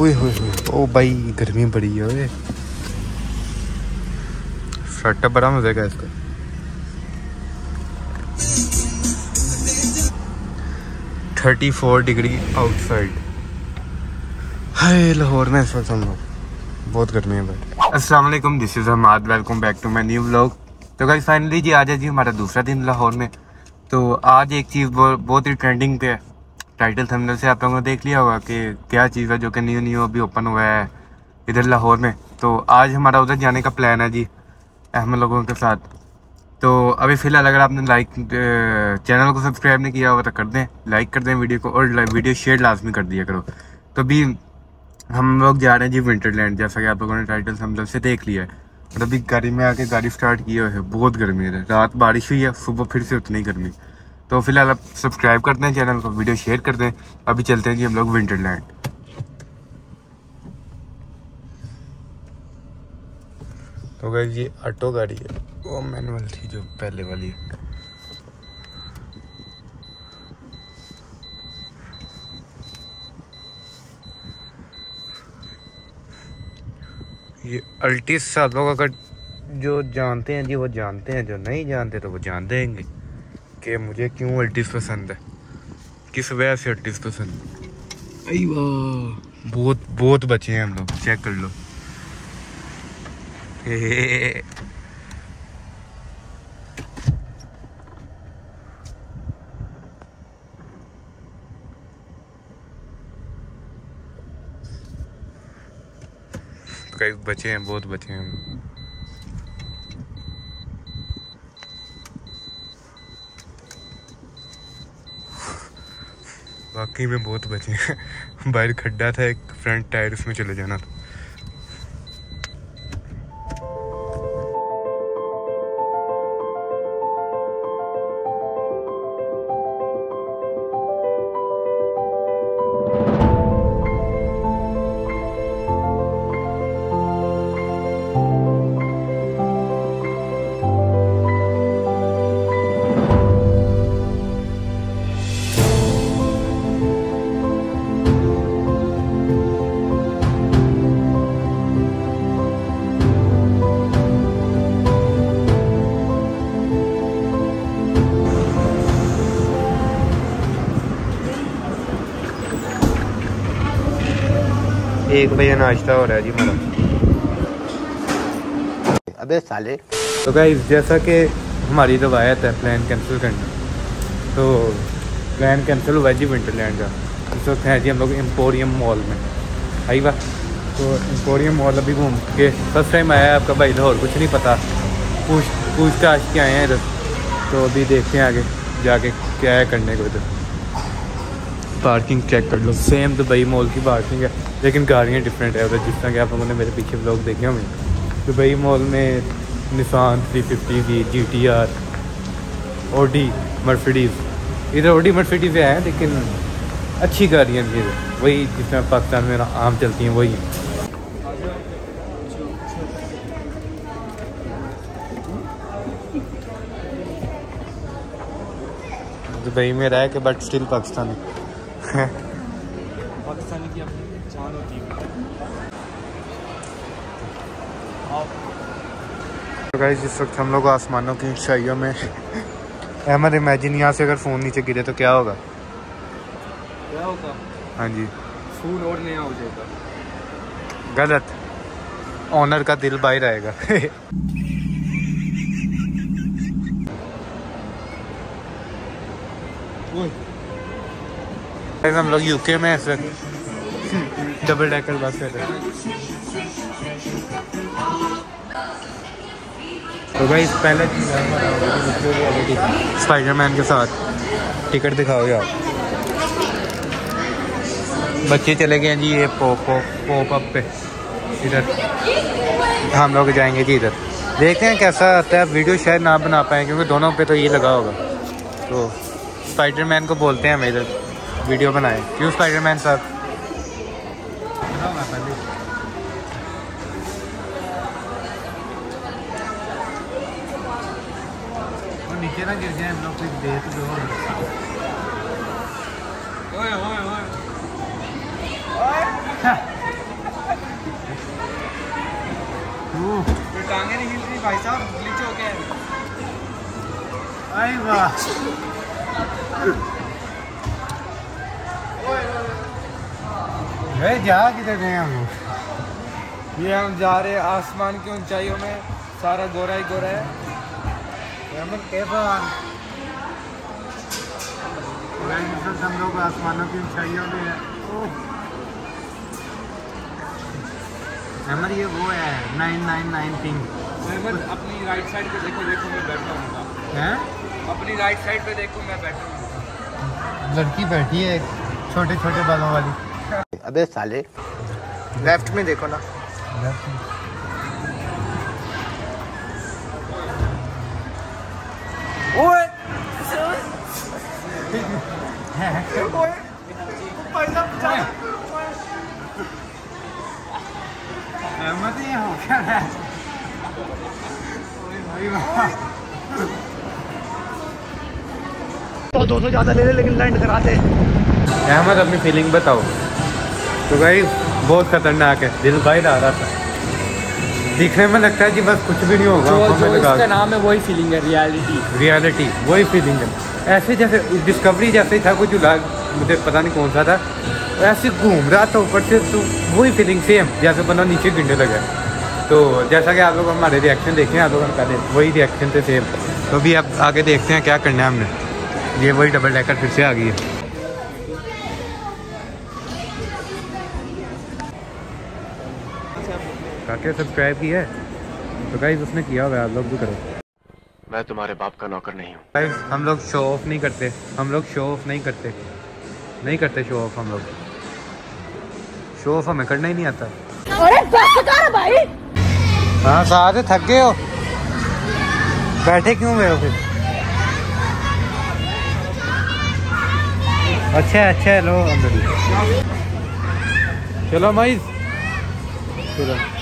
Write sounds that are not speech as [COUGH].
ओए होए होए ओ भाई, गर्मी बड़ी है, ओए। सेटअप बड़ा मज़े का इसका। Thirty four degree outside hi, Lahore में हम लोग। बहुत गर्मी है भाई अस्सलाम वालेकुम this is Hammad welcome back to my new vlog तो गाइस फाइनली जी, आज है जी हमारा दूसरा दिन लाहौर में। तो आज एक चीज़ बहुत ही ट्रेंडिंग पे है। टाइटल थंबनेल से आप लोगों ने देख लिया होगा कि क्या चीज़ है जो कि न्यू न्यू अभी ओपन हुआ है इधर लाहौर में। तो आज हमारा उधर जाने का प्लान है जी अहमद लोगों के साथ। तो अभी फ़िलहाल अगर आपने लाइक चैनल को सब्सक्राइब नहीं किया हुआ तो कर दें लाइक कर दें वीडियो को और वीडियो शेयर लाजमी कर दिया करो। तो अभी हम लोग जा रहे हैं जी विंटरलैंड जैसा कि आप लोगों ने टाइटल हम से देख लिया है। और अभी गाड़ी में आके गाड़ी स्टार्ट की है, बहुत गर्मी है रात बारिश हुई है, सुबह फिर से उतनी गर्मी। तो फ़िलहाल आप सब्सक्राइब करते हैं चैनल को वीडियो शेयर करते हैं अभी चलते हैं जी हम लोग विंटरलैंड। तो गई ये ऑटो गाड़ी है। वो मैनुअल थी जो पहले वाली। है ये अल्टिस आप लोग अगर जो जानते हैं जी, वो जानते हैं, जो नहीं जानते तो वो जान देंगे। कि मुझे क्यों अल्टिस पसंद है? किस वजह से अल्टिस पसंद है? बहुत बहुत बचे हैं हम लोग चेक कर लो। कई बचे हैं बहुत बचे हैं। वाकई में बहुत बचे हैं। [LAUGHS] बाहर खड्डा था, एक फ्रंट टायर, उसमें चले जाना था। एक बजे नाश्ता हो रहा है जी हमारा अबे साले। तो गाइस जैसा कि हमारी रवायत है प्लान कैंसिल करना तो प्लान कैंसिल हुआ जी विंटरलैंड का। इस वक्त है जी हम लोग एम्पोरियम मॉल में। आई बात? तो एम्पोरियम मॉल अभी घूम के फ़र्स्ट टाइम आया है आपका भाई लाहौर कुछ नहीं पता। पूछ पूछताछ के आए हैं इधर। तो अभी देखते हैं आगे जाके क्या है करने को इधर। पार्किंग चेक कर लो। सेम दुबई मॉल की पार्किंग है, लेकिन गाड़ियाँ डिफरेंट है। उधर जिस तरह कि आप लोगों ने मेरे पीछे ब्लॉग देखे होंगे दुबई मॉल में निशान थ्री फिफ्टी की G T R Audi Mercedes इधर ओडी मर्सिडीज़ हैं, लेकिन अच्छी गाड़ियाँ थी वही जिसमें पाकिस्तान में आम चलती हैं, वही। दुबई में रह के बट स्टिल पाकिस्तानी पाकिस्तानी की अपनी पहचान होती है। तो गाइस जिस वक्त हम लोग आसमानों की ऊंचाइयों में अहमद इमेजिन यहाँ से अगर फ़ोन नीचे गिरे तो क्या होगा? क्या होगा? हाँ जी। फूल और नया हो जाएगा। गलत। ऑनर का दिल बाहर आएगा। गाइस हम लोग यूके में ऐसे डबल डेकर बस कर रहे तो भाई पहले स्पाइडरमैन के साथ टिकट दिखाओ यार। बच्चे चले गए जी ये पॉप पॉप अप पे। इधर। हम लोग जाएँगे जी इधर। देखते हैं कैसा आता है। वीडियो शायद ना बना पाए, क्योंकि दोनों पे तो ये लगा होगा। तो स्पाइडरमैन को बोलते हैं हम इधर। वीडियो बनाए। क्यों स्पाइडरमैन साहब नीचे ना गिर जाए हम लोग कुछ देख दो ओए ओए ओए। ओह, टांगे नहीं हिल रही भाई साहब ग्लिच हो गया। आई वाह। वे जा किधर गए हम ये हम जा रहे हैं आसमान की ऊंचाइयों में। सारा गोरा ही गोरा है। हम लोग आसमानों की ऊंचाइयों में अहमद ये वो है नाइन नाइन नाइन अहमद अपनी राइट साइड पे देखो देखो मैं बैठा हूँ है? अपनी राइट साइड पे देखो मैं बैठा हूँ। लड़की बैठी है छोटे छोटे बालों वाली। अबे साले लेफ़्ट में देखो ना। ओए! अहमद ये हो क्या है ओए तो दो सौ ज़्यादा ले ले लेकिन लैंड कराते अहमद अपनी फीलिंग बताओ। तो भाई बहुत खतरनाक है। दिल बाहर आ रहा था। दिखने में लगता है कि बस कुछ भी नहीं होगा जो, जो इसका नाम है वही फीलिंग है रियलिटी रियलिटी वही फीलिंग है। ऐसे जैसे डिस्कवरी जैसे ही था कुछ मुझे पता नहीं कौन सा था। ऐसे घूम रहा था ऊपर से तो वही फीलिंग सेम जैसे बंदा नीचे गिरने लगा तो जैसा कि आप लोग हमारे रिएक्शन देखे हैं आप लोगों ने पहले वही रिएक्शन थे सेम तो अभी अब आगे देखते हैं क्या करना है हमने। ये वही डबल डेकर फिर से आ गई है। काके सब्सक्राइब किया है? तो गाइस उसने किया हुआ है आप लोग भी करो। मैं तुम्हारे बाप का नौकर नहीं हूँ। गाइस हम लोग शो ऑफ़ नहीं करते। हम लोग शो ऑफ़ नहीं करते। नहीं करते शो ऑफ़ हम लोग। शो ऑफ़ हमें करना ही नहीं आता। अरे बस भाई। हाँ साथ थक गए हो? बैठे क्यों हुए हो फिर? अच्छा अच्छा लो अंदर चलो माइज चलो